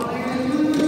Hallelujah.